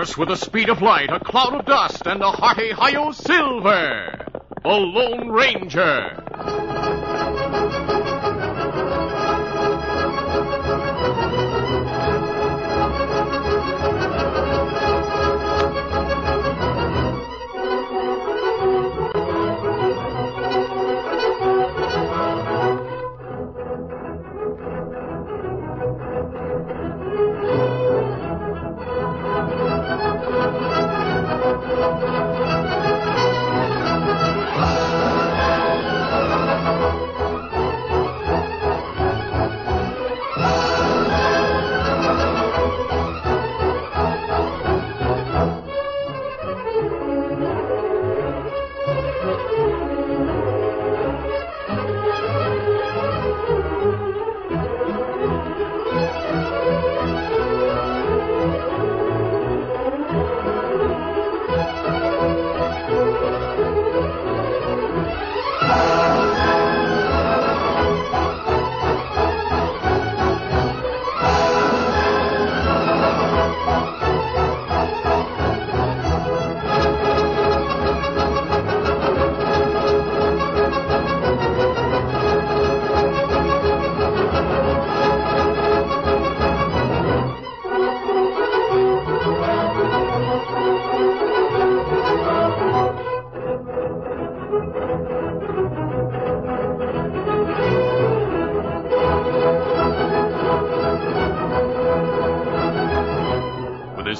horse with the speed of light, a cloud of dust, and a hearty hi silver. The Lone Ranger.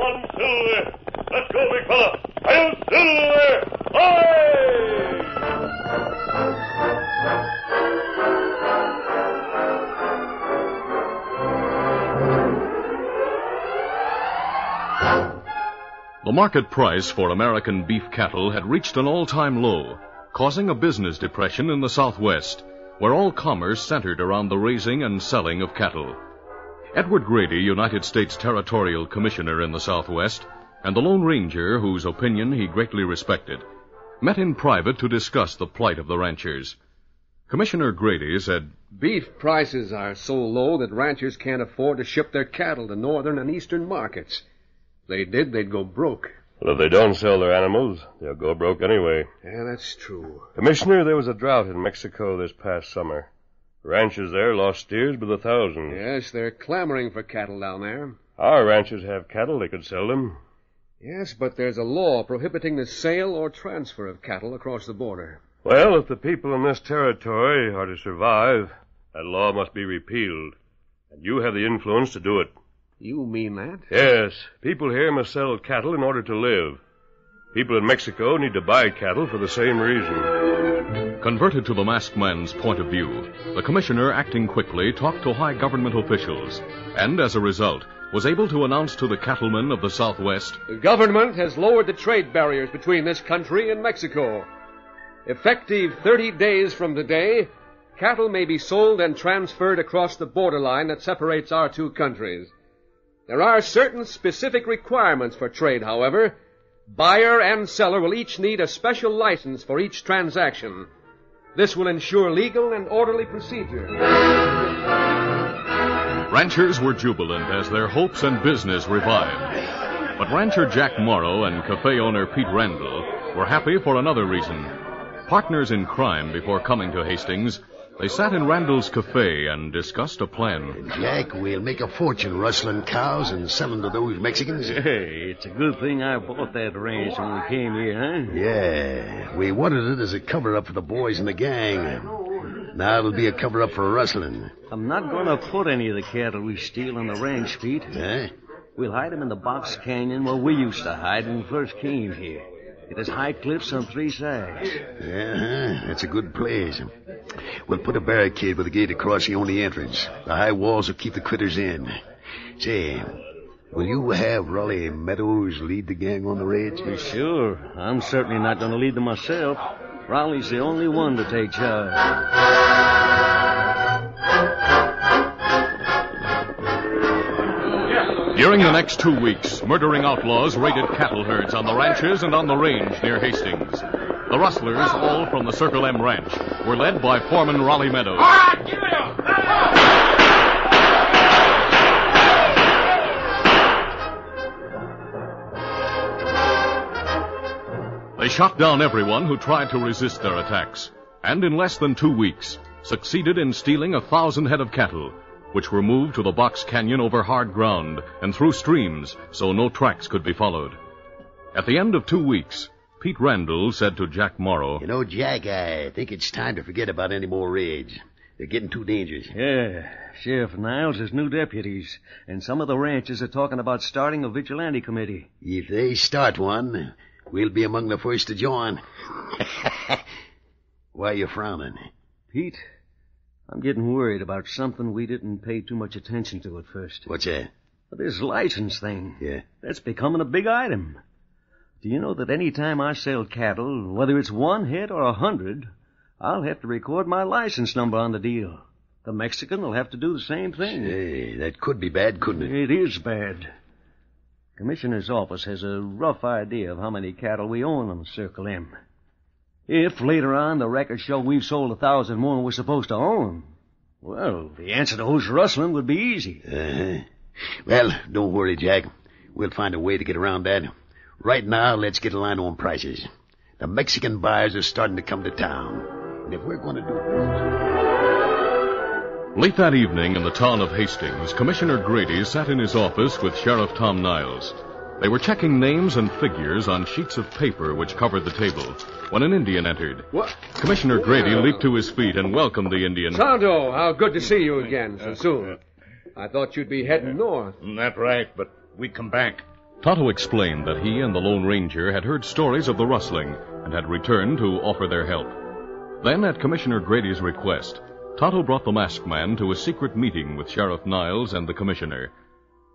Silver. Let's go, big fella. Hail Silver! The market price for American beef cattle had reached an all-time low, causing a business depression in the Southwest, where all commerce centered around the raising and selling of cattle. Edward Grady, United States Territorial Commissioner in the Southwest, and the Lone Ranger, whose opinion he greatly respected, met in private to discuss the plight of the ranchers. Commissioner Grady said, Beef prices are so low that ranchers can't afford to ship their cattle to northern and eastern markets. If they did, they'd go broke. Well, if they don't sell their animals, they'll go broke anyway. Yeah, that's true. Commissioner, there was a drought in Mexico this past summer. Ranchers there lost steers by the thousand. Yes, they're clamoring for cattle down there. Our ranchers have cattle, they could sell them. Yes, but there's a law prohibiting the sale or transfer of cattle across the border. Well, if the people in this territory are to survive, that law must be repealed. And you have the influence to do it. You mean that? Yes. People here must sell cattle in order to live. People in Mexico need to buy cattle for the same reason. Converted to the masked man's point of view, the commissioner, acting quickly, talked to high government officials, and as a result, was able to announce to the cattlemen of the Southwest The government has lowered the trade barriers between this country and Mexico. Effective 30 days from today, cattle may be sold and transferred across the borderline that separates our two countries. There are certain specific requirements for trade, however. Buyer and seller will each need a special license for each transaction. This will ensure legal and orderly procedure. Ranchers were jubilant as their hopes and business revived. But rancher Jack Morrow and cafe owner Pete Randall were happy for another reason. Partners in crime before coming to Hastings, they sat in Randall's cafe and discussed a plan. Jack, we'll make a fortune rustling cows and selling to those Mexicans. Hey, it's a good thing I bought that ranch when we came here, huh? Yeah, we wanted it as a cover-up for the boys in the gang. Now it'll be a cover-up for rustling. I'm not going to put any of the cattle we steal on the ranch, Pete. Huh? We'll hide them in the box canyon where we used to hide when we first came here. It has high cliffs on three sides. Yeah, that's a good place. We'll put a barricade with a gate across the only entrance. The high walls will keep the critters in. Say, Will you have Raleigh Meadows lead the gang on the raids? Sure. I'm certainly not going to lead them myself. Raleigh's the only one to take charge. During the next two weeks, murdering outlaws raided cattle herds on the ranches and on the range near Hastings. The rustlers, all from the Circle M Ranch, were led by Foreman Raleigh Meadows. All right, give it up. They shot down everyone who tried to resist their attacks, and in less than two weeks, succeeded in stealing a thousand head of cattle, which were moved to the Box Canyon over hard ground and through streams so no tracks could be followed. At the end of two weeks, Pete Randall said to Jack Morrow, You know, Jack, I think it's time to forget about any more raids. They're getting too dangerous. Yeah, Sheriff Niles has new deputies, and some of the ranches are talking about starting a vigilante committee. If they start one, we'll be among the first to join. Why are you frowning? Pete, I'm getting worried about something we didn't pay too much attention to at first. What's that? This license thing. Yeah. That's becoming a big item. Do you know that any time I sell cattle, whether it's one head or a hundred, I'll have to record my license number on the deal. The Mexican will have to do the same thing. Hey, that could be bad, couldn't it? It is bad. Commissioner's office has a rough idea of how many cattle we own on Circle M. If later on the records show we've sold a thousand more than we're supposed to own, well, the answer to who's rustling would be easy. Uh-huh. Well, don't worry, Jack. We'll find a way to get around that. Right now, let's get a line on prices. The Mexican buyers are starting to come to town. And if we're going to do... Late that evening in the town of Hastings, Commissioner Grady sat in his office with Sheriff Tom Niles. They were checking names and figures on sheets of paper which covered the table when an Indian entered. What? Commissioner Grady leaped to his feet and welcomed the Indian. Tonto, how good to see you again so soon. I thought you'd be heading north. Mm, That's right, but we come back. Tonto explained that he and the Lone Ranger had heard stories of the rustling and had returned to offer their help. Then, at Commissioner Grady's request, Tonto brought the masked man to a secret meeting with Sheriff Niles and the commissioner.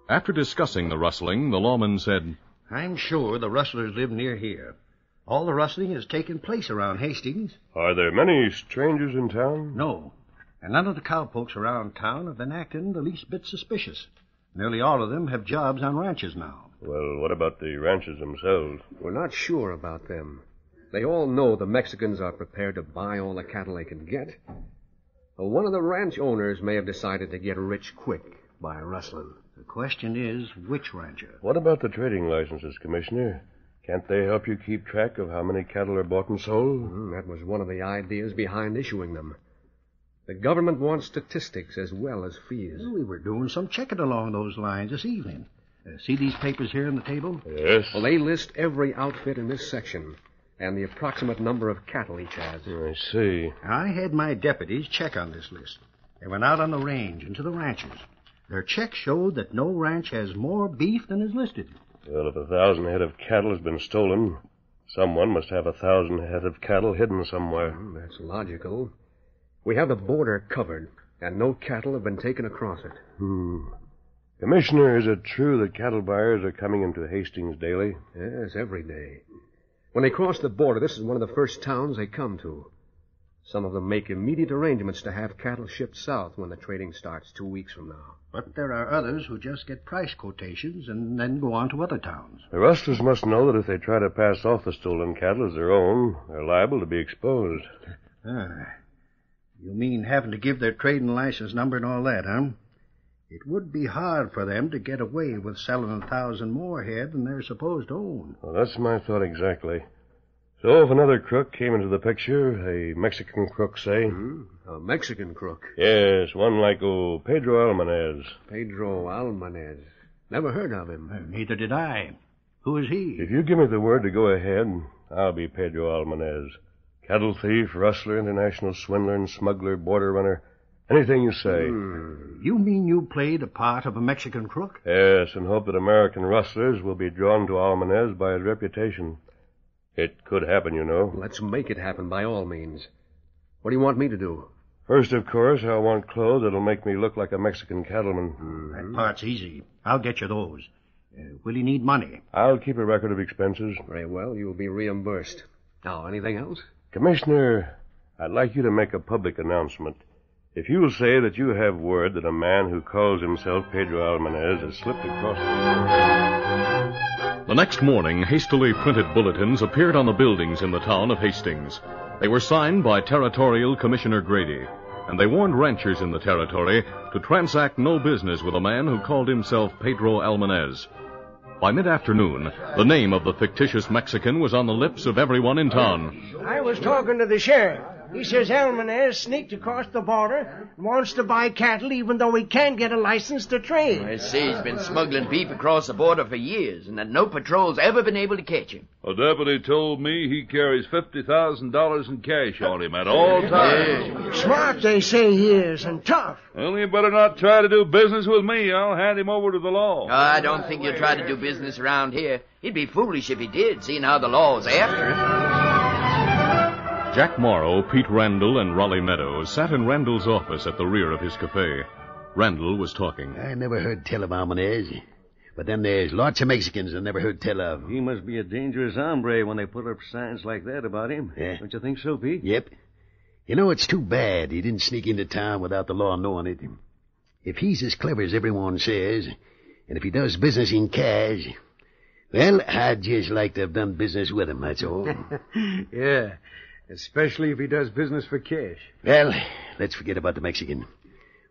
After discussing the rustling, the lawman said, I'm sure the rustlers live near here. All the rustling has taken place around Hastings. Are there many strangers in town? No. And none of the cowpokes around town have been acting the least bit suspicious. Nearly all of them have jobs on ranches now. Well, what about the ranches themselves? We're not sure about them. They all know the Mexicans are prepared to buy all the cattle they can get. One of the ranch owners may have decided to get rich quick by rustling. The question is, which rancher? What about the trading licenses, Commissioner? Can't they help you keep track of how many cattle are bought and sold? Hmm, That was one of the ideas behind issuing them. The government wants statistics as well as fees. We were doing some checking along those lines this evening. Uh, see these papers here on the table? Yes. Well, they list every outfit in this section and the approximate number of cattle each has. I see. I had my deputies check on this list. They went out on the range and to the ranches. Their checks showed that no ranch has more beef than is listed. Well, if a thousand head of cattle has been stolen, someone must have a thousand head of cattle hidden somewhere. Hmm, That's logical. We have the border covered, and no cattle have been taken across it. Hmm. Commissioner, is it true that cattle buyers are coming into Hastings daily? Yes, every day. When they cross the border, this is one of the first towns they come to. Some of them make immediate arrangements to have cattle shipped south when the trading starts two weeks from now. But there are others who just get price quotations and then go on to other towns. The rustlers must know that if they try to pass off the stolen cattle as their own, they're liable to be exposed. Ah, you mean having to give their trading license number and all that, huh? It would be hard for them to get away with selling a thousand more head than they're supposed to own. Well, that's my thought exactly. So if another crook came into the picture, a Mexican crook, say? Hmm? A Mexican crook, Yes, one like old Pedro Almanez. Pedro Almanez. Never heard of him. Uh, Neither did I. Who is he? If you give me the word to go ahead, I'll be Pedro Almanez. Cattle thief, rustler, international swindler and smuggler, border runner. Anything you say. You mean you played a part of a Mexican crook? Yes, and hope that American rustlers will be drawn to Almanez by his reputation. It could happen, you know. Let's make it happen by all means. What do you want me to do? First, of course, I want clothes that'll make me look like a Mexican cattleman. That part's easy. I'll get you those. Uh, will you need money? I'll keep a record of expenses. Very well, you'll be reimbursed. Now, anything else? Commissioner, I'd like you to make a public announcement. If you'll say that you have word that a man who calls himself Pedro Almanez has slipped across The next morning, hastily printed bulletins appeared on the buildings in the town of Hastings. They were signed by Territorial Commissioner Grady, and they warned ranchers in the territory to transact no business with a man who called himself Pedro Almanez. By mid afternoon, the name of the fictitious Mexican was on the lips of everyone in town. I was talking to the sheriff. He says Almanez sneaked across the border and wants to buy cattle even though he can't get a license to trade. I say he's been smuggling beef across the border for years and that no patrol's ever been able to catch him. A deputy told me he carries $50,000 in cash on him at all times. Smart, they say he is, and tough. Well, you better not try to do business with me. I'll hand him over to the law. I don't think he'll try to do business around here. He'd be foolish if he did, seeing how the law's after him. Jack Morrow, Pete Randall, and Raleigh Meadows sat in Randall's office at the rear of his cafe. Randall was talking. I never heard tell of Almanez. But then there's lots of Mexicans I never heard tell of. He must be a dangerous hombre when they put up signs like that about him. Yeah. Don't you think so, Pete? Yep. You know, it's too bad he didn't sneak into town without the law knowing it. If he's as clever as everyone says, and if he does business in cash, well, I'd just like to have done business with him, that's all. yeah, especially if he does business for cash. well, let's forget about the Mexican.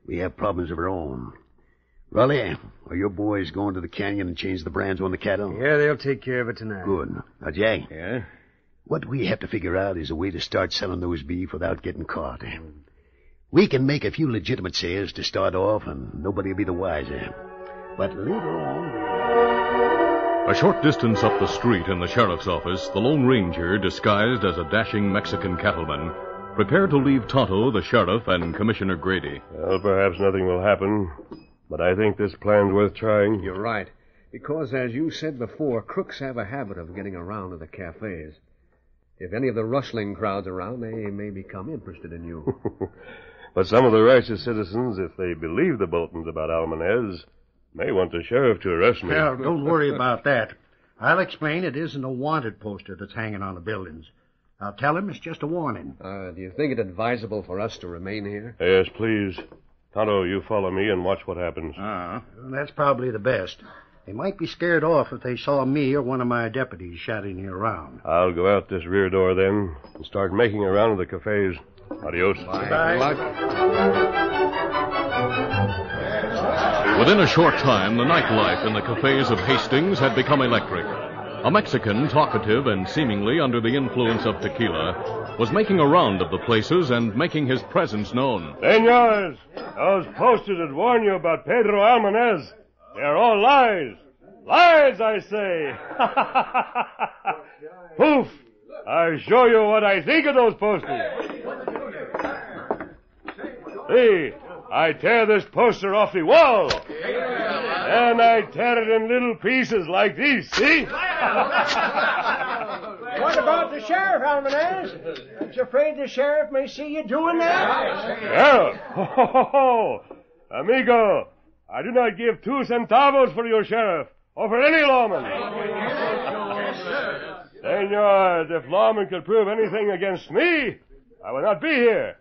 We have problems of our own. Raleigh, are your boys going to the canyon and change the brands on the cattle? Yeah, they'll take care of it tonight. Good. Now, Jack, Yeah? What we have to figure out is a way to start selling those beef without getting caught. We can make a few legitimate sales to start off, and nobody will be the wiser. But later on, A short distance up the street in the sheriff's office, the Lone Ranger, disguised as a dashing Mexican cattleman, prepared to leave Tonto, the sheriff, and Commissioner Grady. Well, perhaps nothing will happen, but I think this plan's worth trying. You're right. Because, as you said before, crooks have a habit of getting around to the cafes. If any of the rustling crowds around, they may become interested in you. but some of the righteous citizens, if they believe the bulletins about Almanez, may want the sheriff to arrest me. Well, don't worry about that. I'll explain it isn't a wanted poster that's hanging on the buildings. I'll tell him it's just a warning. Uh, do you think it advisable for us to remain here? Yes, please. Tonto, you follow me and watch what happens. Uh-huh. Well, that's probably the best. They might be scared off if they saw me or one of my deputies shouting you around. I'll go out this rear door then and start making around to the cafes. Adios. Within a short time, the nightlife in the cafes of Hastings had become electric. A Mexican, talkative and seemingly under the influence of tequila, was making a round of the places and making his presence known. Senors, those posters that warn you about Pedro Almanez, they're all lies. Lies, I say. Poof! I show you what I think of those posters. See, I tear this poster off the wall. And I tear it in little pieces like these, see? What about the sheriff, Almanez? Aren't you afraid the sheriff may see you doing that? Well, ho, ho, ho, ho. Amigo, I do not give two centavos for your sheriff or for any lawman. Senor, if lawmen could prove anything against me, I would not be here.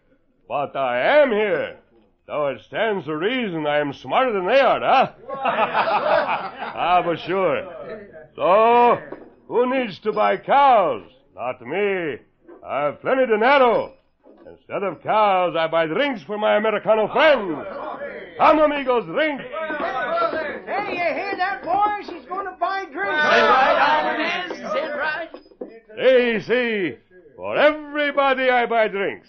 But I am here. So it stands to reason I am smarter than they are, huh? ah, but sure. So, who needs to buy cows? Not me. I have plenty of dinero. Instead of cows, I buy drinks for my Americano friends. Come, amigos, drink. Hey, you hear that, boys? He's going to buy drinks. Almanez, is that right? Hey, see, for everybody I buy drinks.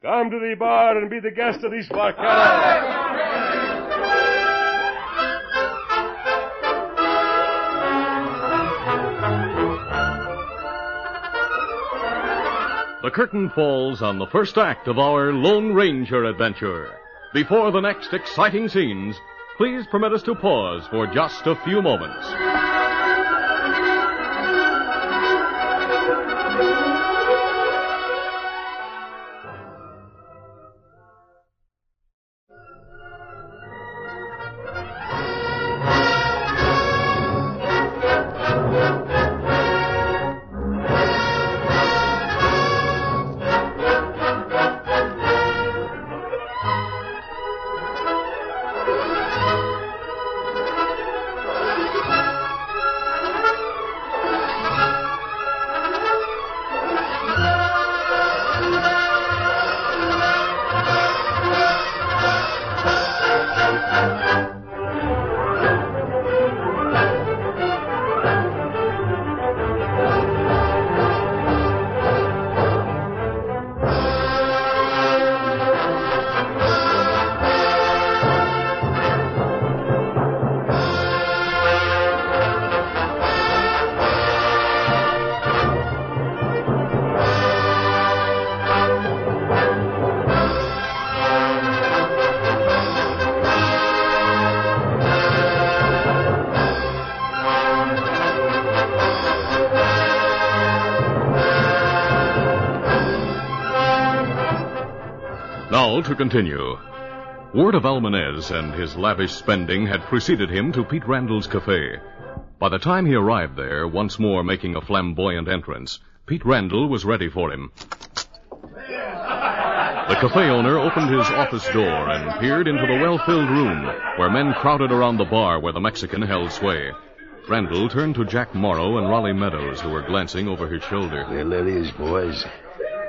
Come to the bar and be the guest of these vaqueros. The curtain falls on the first act of our Lone Ranger adventure. Before the next exciting scenes, please permit us to pause for just a few moments. To continue. Word of Almanez and his lavish spending had preceded him to Pete Randall's cafe. By the time he arrived there, once more making a flamboyant entrance, Pete Randall was ready for him. The cafe owner opened his office door and peered into the well-filled room where men crowded around the bar where the Mexican held sway. Randall turned to Jack Morrow and Raleigh Meadows, who were glancing over his shoulder. Well, there boys.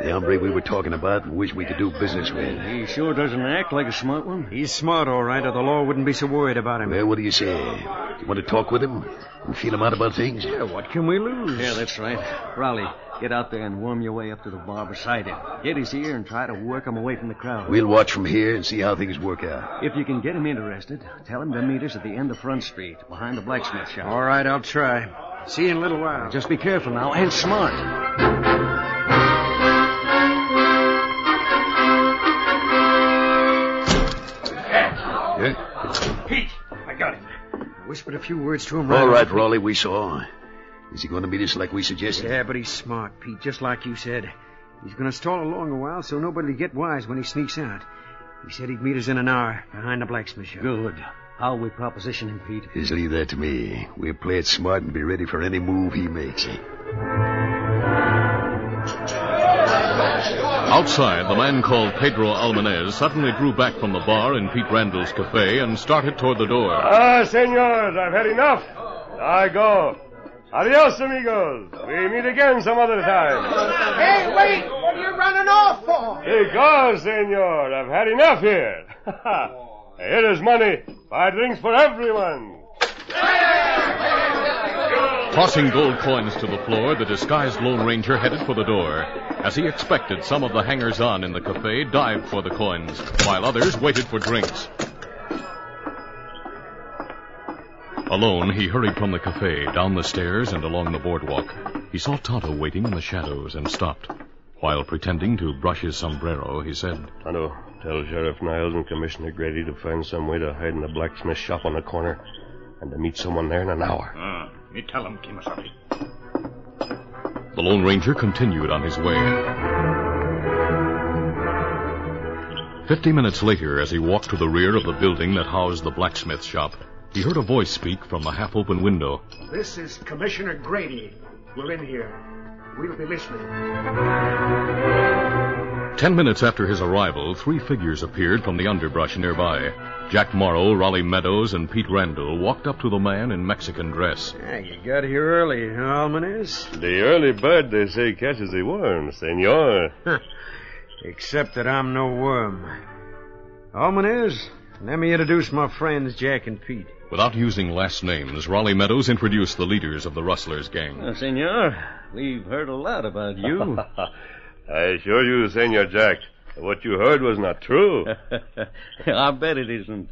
The hombre we were talking about and wish we could do business with. He sure doesn't act like a smart one. He's smart, all right, or the law wouldn't be so worried about him. Well, what do you say? You want to talk with him and feel him out about things? Yeah, what can we lose? Yeah, that's right. Raleigh, get out there and worm your way up to the bar beside him. Get his ear and try to work him away from the crowd. We'll watch from here and see how things work out. If you can get him interested, tell him to meet us at the end of Front Street, behind the blacksmith shop. All right, I'll try. See you in a little while. Just be careful now, and smart. Yeah? Pete, I got him. I whispered a few words to him right All right, off. Raleigh, we saw. Is he going to meet us like we suggested? Yeah, but he's smart, Pete, just like you said. He's going to stall along a while so nobody'll get wise when he sneaks out. He said he'd meet us in an hour behind the blacksmith shop. Good. How we proposition him, Pete? Just leave that to me. We'll play it smart and be ready for any move he makes. Outside, the man called Pedro Almanez suddenly drew back from the bar in Pete Randall's cafe and started toward the door. Ah, senors, I've had enough. I go. Adios, amigos. We meet again some other time. Hey, wait! What are you running off for? Because, senor, I've had enough here. here is money. Five drinks for everyone. Tossing gold coins to the floor, the disguised Lone Ranger headed for the door. As he expected, some of the hangers on in the cafe dived for the coins, while others waited for drinks. Alone, he hurried from the cafe, down the stairs, and along the boardwalk. He saw Tonto waiting in the shadows and stopped. While pretending to brush his sombrero, he said, Tonto, tell Sheriff Niles and Commissioner Grady to find some way to hide in the blacksmith shop on the corner and to meet someone there in an hour. Ah, me tell him, Kemo Sabe. The Lone Ranger continued on his way. Fifty minutes later, as he walked to the rear of the building that housed the blacksmith shop, he heard a voice speak from the half open window. This is Commissioner Grady. We're in here. We'll be listening. Ten minutes after his arrival, three figures appeared from the underbrush nearby. Jack Morrow, Raleigh Meadows, and Pete Randall walked up to the man in Mexican dress. Yeah, you got here early, huh, Almanez? The early bird, they say, catches the worm, senor. Except that I'm no worm. Almanez, let me introduce my friends, Jack and Pete. Without using last names, Raleigh Meadows introduced the leaders of the rustlers' gang. Uh, senor, we've heard a lot about you. I assure you, Senor Jack, what you heard was not true. I bet it isn't.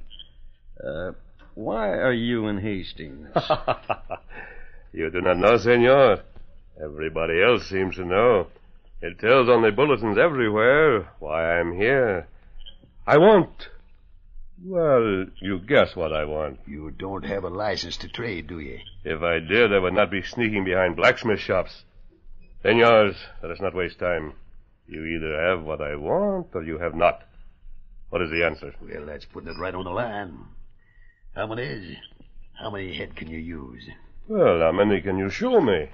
Uh, why are you in Hastings? you do not know, Senor. Everybody else seems to know. It tells on the bulletins everywhere why I'm here. I want. Well, you guess what I want. You don't have a license to trade, do you? If I did, I would not be sneaking behind blacksmith shops. Senors, let us not waste time. You either have what I want or you have not. What is the answer? Well, that's putting it right on the line. How many is? How many head can you use? Well, how many can you show me?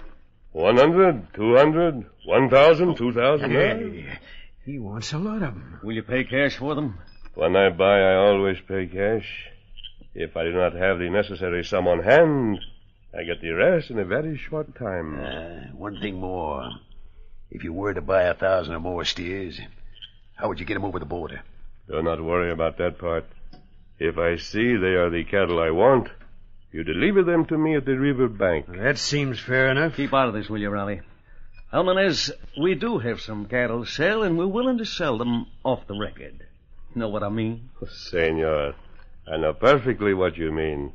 One hundred, two hundred, one thousand, two thousand. Hey, he wants a lot of them. Will you pay cash for them? When I buy, I always pay cash. If I do not have the necessary sum on hand, I get the rest in a very short time. Uh, one thing more. If you were to buy a thousand or more steers, how would you get them over the border? Do not worry about that part. If I see they are the cattle I want, you deliver them to me at the river bank. That seems fair enough. Keep out of this, will you, Raleigh? Almanez, we do have some cattle to sell, and we're willing to sell them off the record. Know what I mean? Senor, I know perfectly what you mean.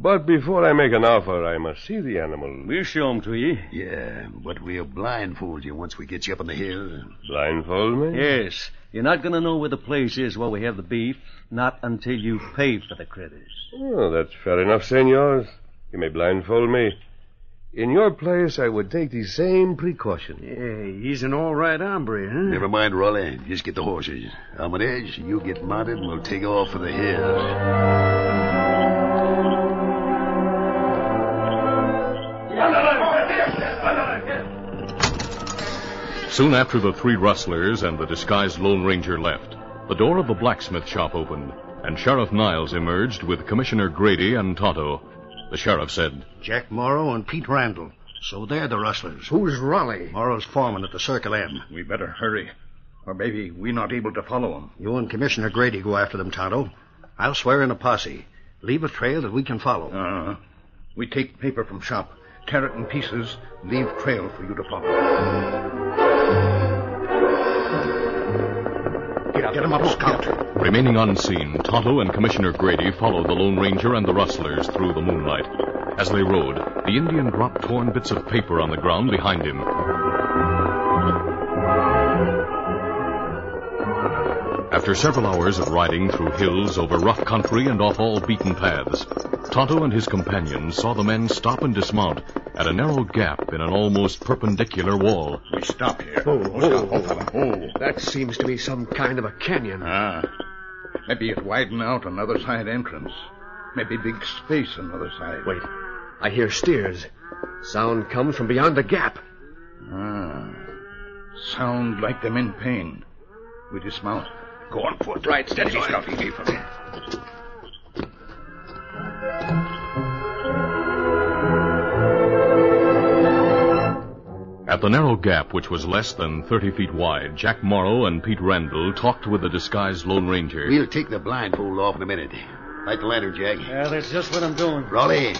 But before I make an offer, I must see the animal. We'll show 'em to you. Yeah, but we'll blindfold you once we get you up on the hill. Blindfold me? Yes. You're not going to know where the place is where we have the beef, not until you pay for the critters. Oh, that's fair enough, senors. You may blindfold me. In your place, I would take the same precaution. Hey, he's an all right hombre, huh? Never mind, Raleigh. Just get the horses. Almanez, you get mounted and we'll take off for the hills. Soon after the three rustlers and the disguised Lone Ranger left, the door of the blacksmith shop opened, and Sheriff Niles emerged with Commissioner Grady and Tonto. The sheriff said, Jack Morrow and Pete Randall. So they're the rustlers. Who's Raleigh? Morrow's foreman at the Circle M. We better hurry, or maybe we're not able to follow them. You and Commissioner Grady go after them, Tonto. I'll swear in a posse. Leave a trail that we can follow. Uh, we take paper from shop, tear it in pieces, leave trail for you to follow. Get get him up, scout. Remaining unseen, Tonto and Commissioner Grady followed the Lone Ranger and the rustlers through the moonlight. As they rode, the Indian dropped torn bits of paper on the ground behind him. After several hours of riding through hills, over rough country, and off all beaten paths, Tonto and his companions saw the men stop and dismount at a narrow gap in an almost perpendicular wall. We stop here. Oh, Oh, oh, oh, oh. That seems to be some kind of a canyon. Ah. Maybe it widen out another side entrance. Maybe big space on the other side. Wait. I hear steers. Sound comes from beyond the gap. Ah. Sound like them in pain. We dismount. Go on foot. Right, steady, Easy, boy. Scout, easy, fella. At the narrow gap, which was less than 30 feet wide, Jack Morrow and Pete Randall talked with the disguised Lone Ranger. We'll take the blindfold off in a minute. Light the lantern, Jack. Yeah, that's just what I'm doing. Raleigh,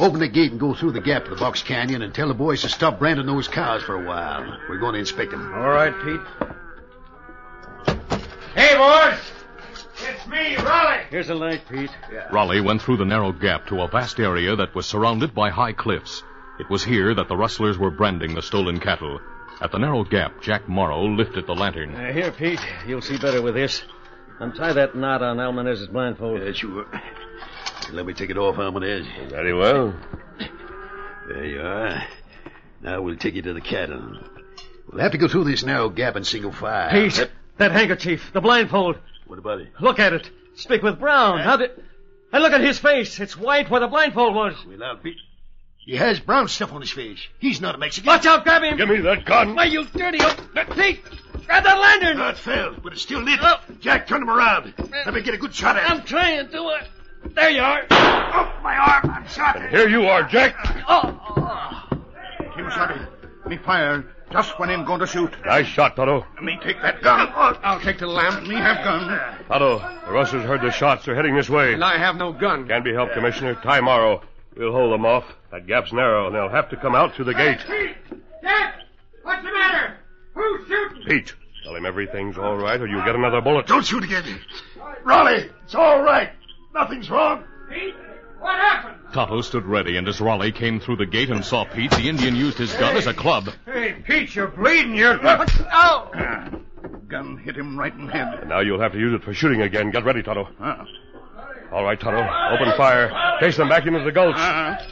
open the gate and go through the gap to the box canyon and tell the boys to stop branding those cows for a while. We're going to inspect them. All right, Pete. Hey, boys! It's me, Raleigh! Here's a light, Pete. Raleigh went through the narrow gap to a vast area that was surrounded by high cliffs. It was here that the rustlers were branding the stolen cattle. At the narrow gap, Jack Morrow lifted the lantern. Uh, here, Pete. You'll see better with this. Untie that knot on Almanez's blindfold. Yeah, sure. Let me take it off, Almanez. Very well. There you are. Now we'll take you to the cattle. We'll have to go through this narrow gap in single file. Pete, Yep. That handkerchief, the blindfold. What about it? Look at it. Speak with brown. How did... And look at his face. It's white where the blindfold was. Well, now, Pete. He has brown stuff on his face. He's not a Mexican. Watch out, grab him. Give me that gun. Why, you dirty... old- Pete, grab that lantern. Not fell, but it's still lit. Jack, turn him around. Let me get a good shot at him. I'm trying to... Uh... There you are. Oh, my arm. I'm shot. Here you are, Jack. Oh, Kemo Sabe, me fire just when I'm going to shoot. Nice shot, Tonto. Me take that gun. I'll take the lamp. Me have gun. Tonto, the Russians heard the shots. They're heading this way. And I have no gun. Can't be helped, Commissioner. Tie Morrow. We'll hold them off. That gap's narrow, and they'll have to come out through the gate. Jack! What's the matter? Who's shooting? Pete, tell him everything's all right, or you'll get another bullet. Don't shoot again. Raleigh, it's all right. Nothing's wrong. Pete? What happened? Tonto stood ready, and as Raleigh came through the gate and saw Pete, the Indian used his gun as a club. Hey, Pete, you're bleeding. You're... Oh! Ah, gun hit him right in the head. And now you'll have to use it for shooting again. Get ready, Tonto. Ah. All right, Tonto. Open fire. Chase them back into the gulch. What's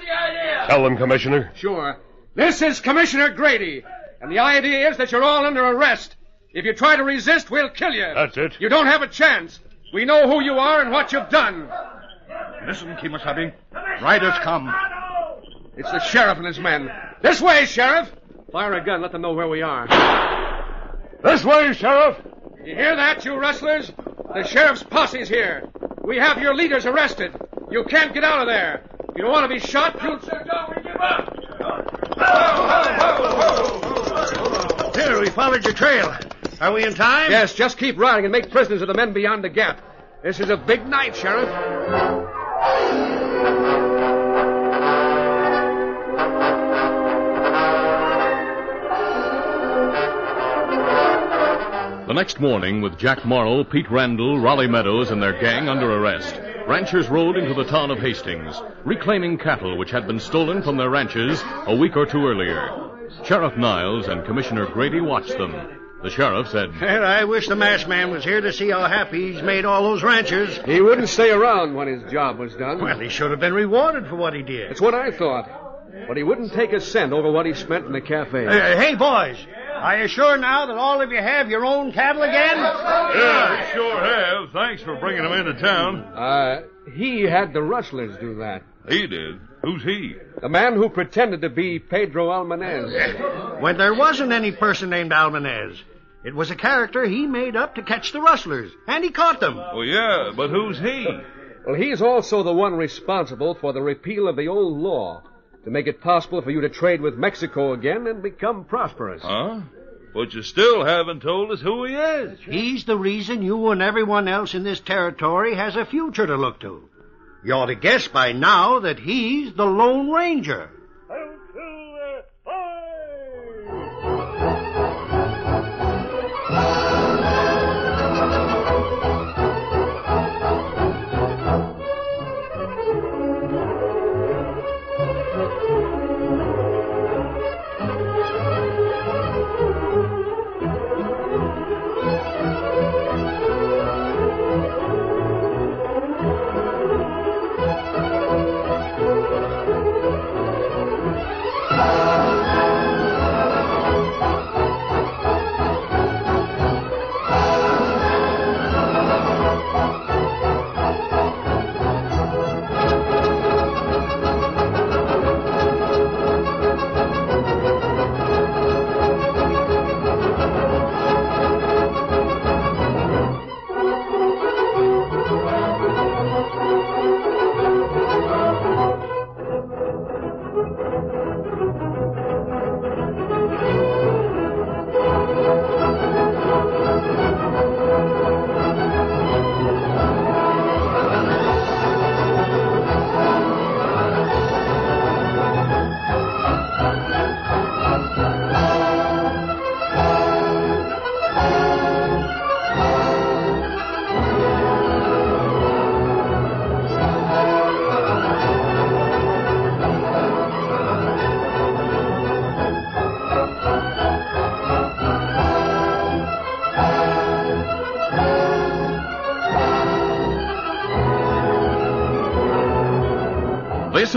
the idea? Tell them, Commissioner. Sure. This is Commissioner Grady, and the idea is that you're all under arrest. If you try to resist, we'll kill you. That's it. You don't have a chance. We know who you are and what you've done. Listen, Kemo Sabe. Riders come. It's the sheriff and his men. This way, sheriff. Fire a gun. Let them know where we are. This way, Sheriff. You hear that, you rustlers? The sheriff's posse's here. We have your leaders arrested. You can't get out of there. If you don't want to be shot, you'll... There, we followed your trail. Are we in time? Yes, just keep riding and make prisoners of the men beyond the gap. This is a big night, Sheriff. The next morning, with Jack Morrow, Pete Randall, Raleigh Meadows, and their gang under arrest, ranchers rode into the town of Hastings, reclaiming cattle which had been stolen from their ranches a week or two earlier. Sheriff Niles and Commissioner Grady watched them. The sheriff said, And I wish the masked man was here to see how happy he's made all those ranchers. He wouldn't stay around when his job was done. Well, he should have been rewarded for what he did. That's what I thought. But he wouldn't take a cent over what he spent in the cafe. Uh, hey, boys, are you sure now that all of you have your own cattle again? Yeah, we sure have. Thanks for bringing them into town. Uh, he had the rustlers do that. He did. Who's he? The man who pretended to be Pedro Almanez. When there wasn't any person named Almanez. It was a character he made up to catch the rustlers, and he caught them. Well, yeah, but who's he? Well, he's also the one responsible for the repeal of the old law to make it possible for you to trade with Mexico again and become prosperous. Huh? But you still haven't told us who he is. He's the reason you and everyone else in this territory has a future to look to. You ought to guess by now that he's the Lone Ranger. This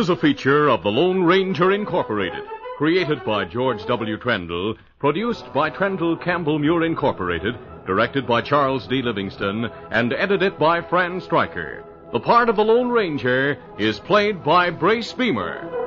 is a feature of the Lone Ranger Incorporated, created by George W. Trendle, produced by Trendle Campbell Muir Incorporated, directed by Charles D. Livingston, and edited by Fran Stryker. The part of the Lone Ranger is played by Brace Beemer.